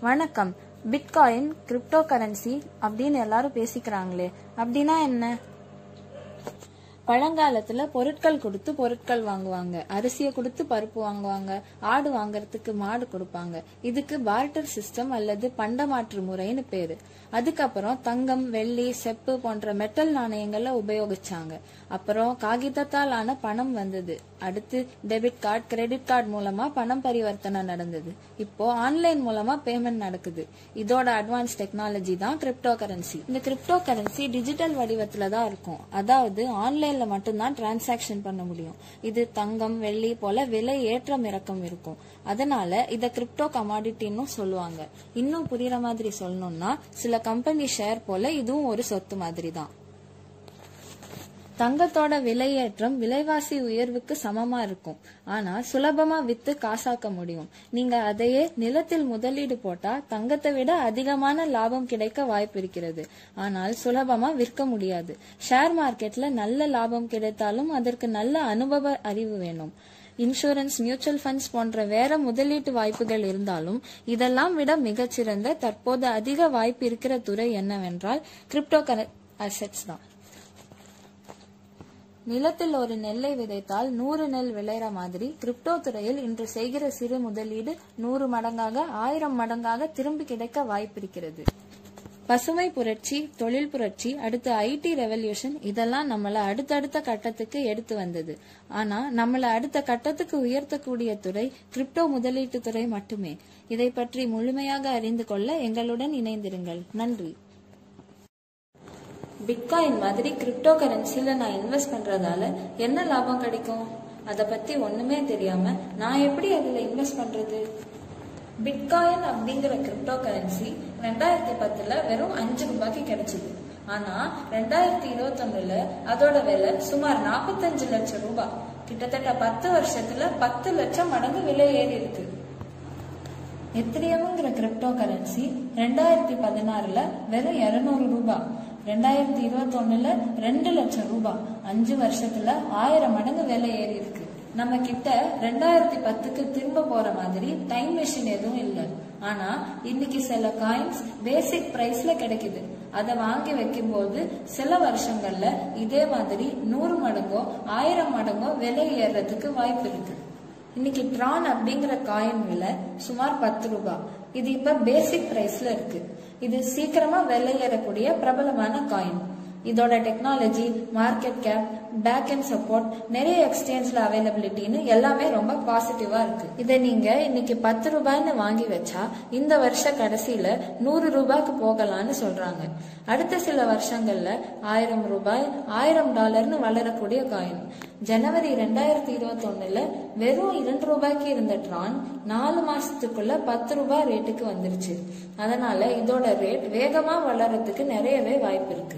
வணக்கம். Bitcoin crypto currency அப்படின்னு எல்லாரும் பேசிக்கிறாங்களே. அப்படின்னா என்ன? பழங்காலத்துல பொருட்கள் கொடுத்து பொருட்கள் வாங்குவாங்க. அரிசியை கொடுத்து பருப்பு வாங்குவாங்க. ஆடு வாங்குறதுக்கு மாடு கொடுப்பாங்க. இதுக்கு பார்ட்டர் சிஸ்டம் அல்லது பண்டமாற்று முறைன்னு பேரு. அதுக்கப்புறம் தங்கம் வெள்ளி செப்பு போன்ற மெட்டல் நாணயங்களை உபயோகிச்சாங்க. அப்புறம் காகிதத்தால் ஆன பணம் வந்தது. அடுத்து டெபிட் கார்டு கிரெடிட் கார்டு மூலமா பணம் பரிவர்த்தனை நடந்தது. இப்போ ஆன்லைன் மூலமா பேமெண்ட் நடக்குது. இதோட அட்வான்ஸ் டெக்னாலஜி தான் கிரிப்டோ கரன்சி இந்த கிரிப்டோ கரன்சி டிஜிட்டல் வடிவத்துல தான் இருக்கும். அதாவது ஆன்லைன் ஆன்லைன்ல மட்டும்தான் டிரான்சாக்ஷன் பண்ண முடியும். இது தங்கம் வெள்ளி போல விலை ஏற்றம் இறக்கம் இருக்கும். அதனால இத கிரிப்டோ கமாடிட்டின்னு சொல்லுவாங்க. இன்னும் புரியற மாதிரி சொல்லணும்னா சில கம்பெனி ஷேர் போல இதுவும் ஒரு சொத்து மாதிரி தான் தங்கத்தோட விலையேற்றம் விலைவாசி உயர்வுக்கு சமமா இருக்கும். ஆனா சுலபமா வித்து காசாக்க முடியும். நீங்க அதையே நிலத்தில் முதலீடு போட்டா தங்கத்தை விட அதிகமான லாபம் கிடைக்க வாய்ப்பு இருக்கிறது. ஆனால் சுலபமா விற்க முடியாது. ஷேர் மார்க்கெட்ல நல்ல லாபம் கிடைத்தாலும் அதற்கு நல்ல அனுபவ அறிவு வேணும். இன்சூரன்ஸ் மியூச்சுவல் ஃபண்ட்ஸ் போன்ற வேற முதலீட்டு வாய்ப்புகள் இருந்தாலும் இதெல்லாம் விட மிகச்சிறந்த தற்போது அதிக வாய்ப்பு இருக்கிற துறை என்னவென்றால் கிரிப்டோ அசெட்ஸ் தான். நிலத்தில் ஒரு நெல்லை விதைத்தால் நூறு நெல் விளையிற மாதிரி கிரிப்டோ துறையில் இன்று செய்கிற சிறு முதலீடு நூறு மடங்காக ஆயிரம் மடங்காக திரும்பி கிடைக்க வாய்ப்பிருக்கிறது பசுமை புரட்சி தொழில் புரட்சி அடுத்து ஐடி ரெவல்யூஷன் இதெல்லாம் நம்மள அடுத்தடுத்த கட்டத்துக்கு எடுத்து வந்தது. ஆனா நம்மள அடுத்த கட்டத்துக்கு உயர்த்தக்கூடிய துறை கிரிப்டோ முதலீட்டு துறை மட்டுமே. இதை பற்றி முழுமையாக அறிந்து கொள்ள எங்களுடன் இணைந்திருங்கள். நன்றி. பிட்காயின் மாதிரி கிரிப்டோ கரன்சியில் நான் இன்வெஸ்ட் பண்றதால என்ன லாபம் கிடைக்கும்? அதை பத்தி ஒண்ணுமே தெரியாம நான் எப்படி அதுல இன்வெஸ்ட் பண்றது? பிட்காயின் அப்படிங்கிற கிரிப்டோ கரன்சி ரெண்டாயிரத்தி பத்துல வெறும் அஞ்சு ரூபாய்க்கு கிடைச்சது. ஆனா ரெண்டாயிரத்தி இருபத்தொன்னுல அதோட விலை சுமார் நாற்பத்தஞ்சு லட்சம் ரூபாய் கிட்டத்தட்ட பத்து வருஷத்துல பத்து லட்சம் மடங்கு விலை ஏறி இருக்கு. எத்திரியமுங்கிற கிரிப்டோ கரன்சி ரெண்டாயிரத்தி பதினாறுல வெறும் இருநூறு ரூபாய் ரெண்டாயிரத்தி இருபத்தி ஒண்ணுல ரெண்டு லட்சம் ரூபாய் அஞ்சு வருஷத்துல ஆயிரம் மடங்கு விலை ஏறி இருக்கு. நம்ம கிட்ட ரெண்டாயிரத்தி பத்துக்கு திரும்ப போற மாதிரி டைம் மிஷின் எதுவும் இல்ல. ஆனா இன்னைக்கு சில காயின்ஸ் பேசிக் பிரைஸ்ல கிடைக்குது. அதை வாங்கி வைக்கும் போது சில வருஷங்கள்ல இதே மாதிரி நூறு மடங்கோ ஆயிரம் மடங்கோ விலை ஏறுறதுக்கு வாய்ப்பு இருக்கு. இன்னைக்கு ட்ரான் அப்படிங்கிற காயின் விலை சுமார் பத்து ரூபாய் இது இப்ப பேசிக் பிரைஸ்ல இருக்கு. இது சீக்கிரமா விலை ஏறக்கூடிய பிரபலமான காயின். இதோட technology market cap back and support நிறைய எக்ஸ்சேஞ்சில் அவைலபிலிட்டின்னு எல்லாமே ரொம்ப பாசிட்டிவா இருக்கு. இதை நீங்க இன்னைக்கு பத்து ரூபாய்னு வாங்கி வச்சா இந்த வருஷ கடைசியில நூறு ரூபாய்க்கு போகலாம்னு சொல்றாங்க. அடுத்த சில வருஷங்கள்ல ஆயிரம் ரூபாய் ஆயிரம் டாலர்னு வளரக்கூடிய காயின் ஜனவரி ரெண்டாயிரத்தி இருபத்தி ஒண்ணுல வெறும் இரண்டு ரூபாய்க்கு இருந்த ட்ரான் நாலு மாசத்துக்குள்ள பத்து ரூபாய் ரேட்டுக்கு வந்துருச்சு. அதனால இதோட ரேட் வேகமா வளர்றதுக்கு நிறையவே வாய்ப்பு இருக்கு.